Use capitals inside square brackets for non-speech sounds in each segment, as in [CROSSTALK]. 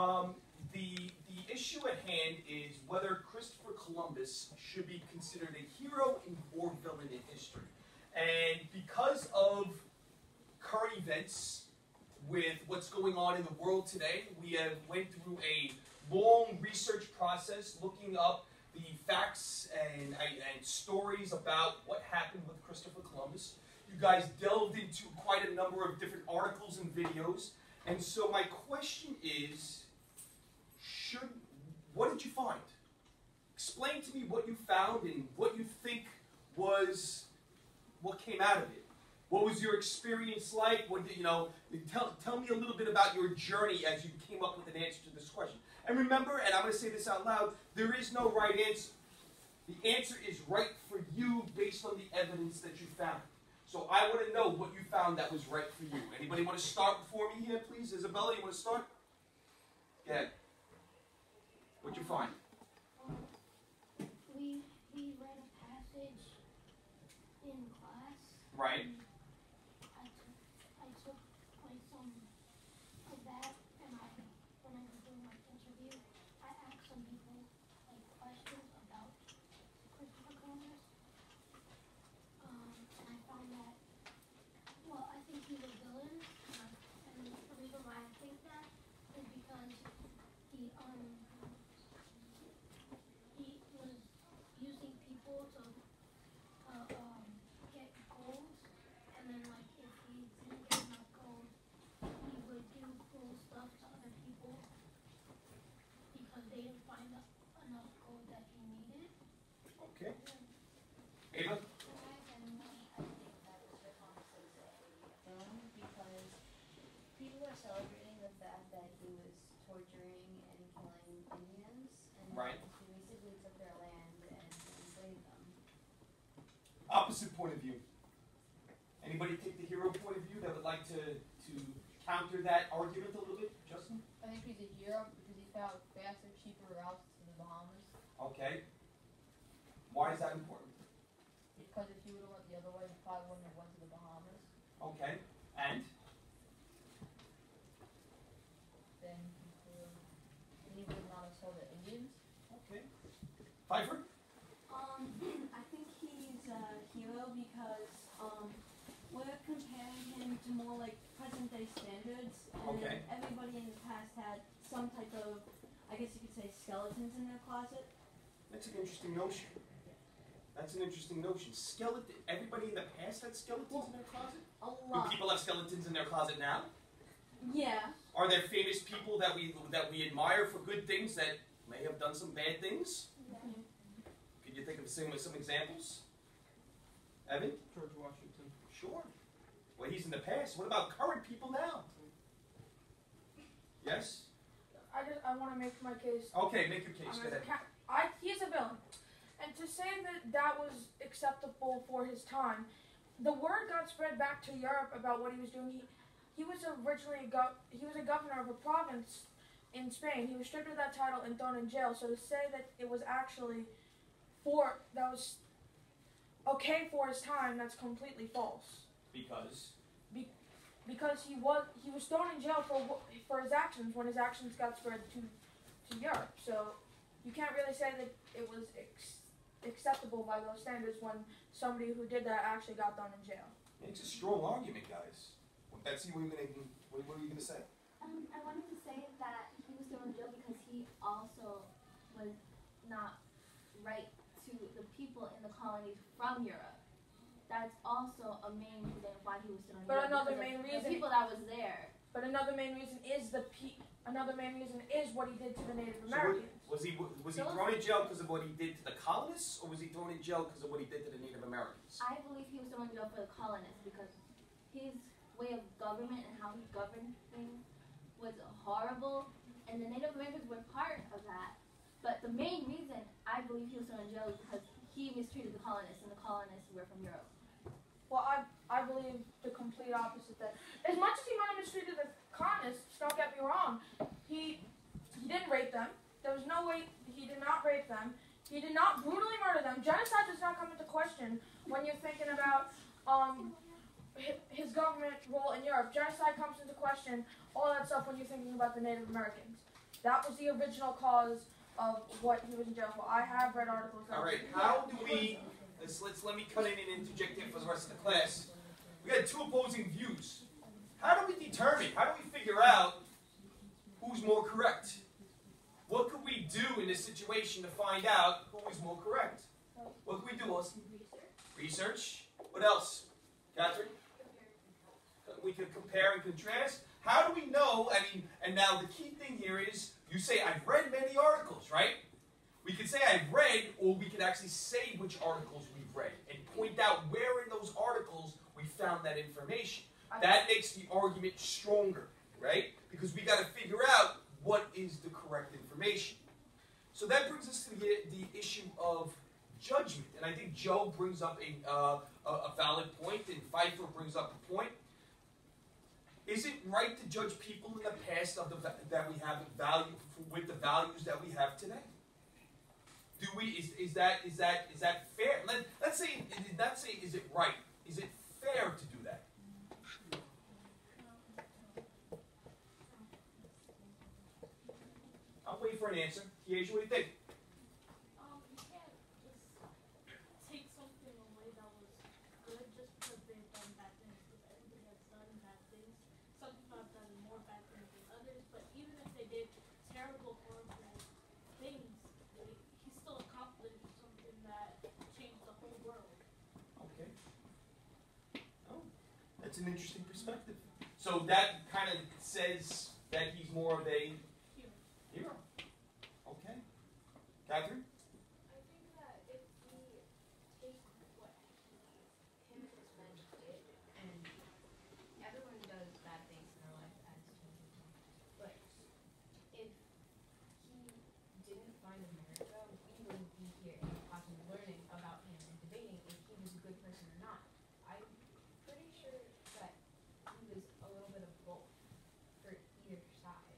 Um, the the issue at hand is whether Christopher Columbus should be considered a hero or villain in history. And because of current events with what's going on in the world today, we have went through a long research process looking up the facts and, and stories about what happened with Christopher Columbus. You guys delved into quite a number of different articles and videos. And so my question is, should what did you find? Explain to me what you found and what you think was what came out of it. What was your experience like? What did, you know? Tell, tell me a little bit about your journey as you came up with an answer to this question. And remember, and I'm going to say this out loud: there is no right answer. The answer is right for you based on the evidence that you found. So I want to know what you found that was right for you. Anybody want to start before me here, please? Isabella, you want to start? Go ahead. What'd you find? We we read a passage in class. Right. I took I took like some of that, and I when I was doing my interview, I asked some people like questions about Christopher Columbus. Um, and I found that well, I think he's a villain, uh, and the reason why I think that is because he um he was using people to uh, um, get gold, and then like if he didn't get enough gold, he would do cool stuff to other people because they didn't find the, enough gold that he needed. Okay. Ava? I think that was Reconnaissance a film because people were celebrating the fact that he was torturing and killing Indians and Right. he basically took their land and enslaved them. Opposite point of view. Anybody take the hero point of view that would like to, to counter that argument a little bit? Justin? I think he's a hero because he found faster, cheaper routes to the Bahamas. Okay. Why is that important? Because if he would have went the other way, he probably wouldn't have went to the Bahamas. Okay. And? Then he could, then he would not have sold the Indians. Okay. Pfeiffer? Um, [CLEARS THROAT] I think he's a hero because um, we're comparing him to more like present day standards, and Okay. everybody in the past had some type of, I guess you could say, skeletons in their closet. That's an interesting notion. That's an interesting notion. Skeleton. Everybody in the past had skeletons in their closet? A lot. Do people have skeletons in their closet now? Yeah. Are there famous people that we that we admire for good things that may have done some bad things? Could you think of some some examples? Evan? George Washington. Sure. Well, he's in the past. What about current people now? Yes. I just I want to make my case. Okay, make your case. Um, Go as a ahead. ca- I he's a villain, and to say that that was acceptable for his time, the word got spread back to Europe about what he was doing. He he was originally he was a governor of a province in Spain. He was stripped of that title and thrown in jail. So to say that it was actually for that was okay for his time, that's completely false. Because. Because he was he was thrown in jail for for his actions when his actions got spread to to Europe. So you can't really say that it was ex- acceptable by those standards when somebody who did that actually got thrown in jail. It's a strong argument, guys. Betsy, what are you gonna what, what are you gonna say? Um, I wanted to say that he was thrown in jail because he also was not right to the people in the colonies from Europe. That's also a main reason why he was thrown in jail. But another because of main the reason- people that was there. But another main reason is the pe- another main reason is what he did to the Native So Americans. Was he was he thrown in jail because of what he did to the colonists, or was he thrown in jail because of what he did to the Native Americans? I believe he was thrown in jail for the colonists because his way of government and how he governed things was horrible, and the Native Americans were part of that. But the main reason I believe he was thrown in jail is because he mistreated the colonists, and the colonists were from Europe. Well, I I believe the complete opposite. That as much as he might have mistreated the colonists, don't get me wrong, he he didn't rape them. There was no way he did not rape them. He did not brutally murder them. Genocide does not come into question when you're thinking about um his government role in Europe. Genocide comes into question. All that stuff when you're thinking about the Native Americans. That was the original cause of what he was in jail for. I have read articles. that- All right, how do we? Let's let's let me cut in and interject here for the rest of the class. We got two opposing views. How do we determine? How do we figure out who's more correct? What could we do in this situation to find out who is more correct? What can we do, Austin? Research. What else? Catherine? We could compare and contrast. How do we know? I mean, and now the key thing here is you say, I've read many articles, right? We could say I've read, or we could actually say which articles we've read and point out where in those articles we found that information. That makes the argument stronger, right? Because we got to figure out what is the correct information. So that brings us to the, the issue of judgment, and I think Joe brings up a, uh, a, a valid point, and Pfeiffer brings up a point. Is it right to judge people in the past of the that we have value with the values that we have today? Do we is, is that is that is that fair? Let, let's say let's say is it right? Is it fair to do that? I'll wait for an answer. Kiesha, what do you think? Um, you can't just take something away that was good just because they've done bad things. Because everybody has done bad things. Some people have done more bad things than others. But even if they did terrible, horrible things, they, he still accomplished something that changed the whole world. Okay. Oh, that's an interesting perspective. So that kind of says that he's more of a hero. Okay. Catherine? I think that if we take what he, him and his friends did, and everyone does bad things in their life as children, but if he didn't find America, we wouldn't be here and possibly learning about him and debating if he was a good person or not. I'm pretty sure that he was a little bit of both for either side.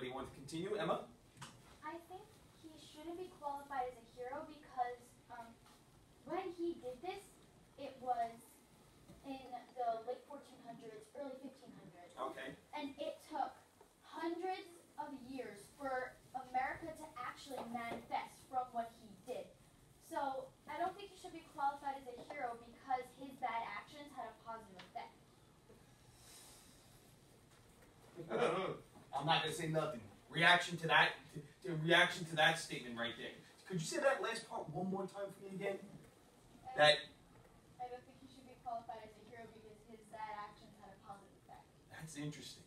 Anybody want to continue? Emma? I think he shouldn't be qualified as a hero because um, when he did this, it was in the late 1400s, early 1500s, Okay. and it took hundreds of years for America to actually manifest from what he did. So I don't think he should be qualified as a hero because his bad actions had a positive effect. I'm not gonna say nothing. Reaction to that, to reaction to that statement right there. Could you say that last part one more time for me again? I That I don't think he should be qualified as a hero because his bad actions had a positive effect. that's interesting.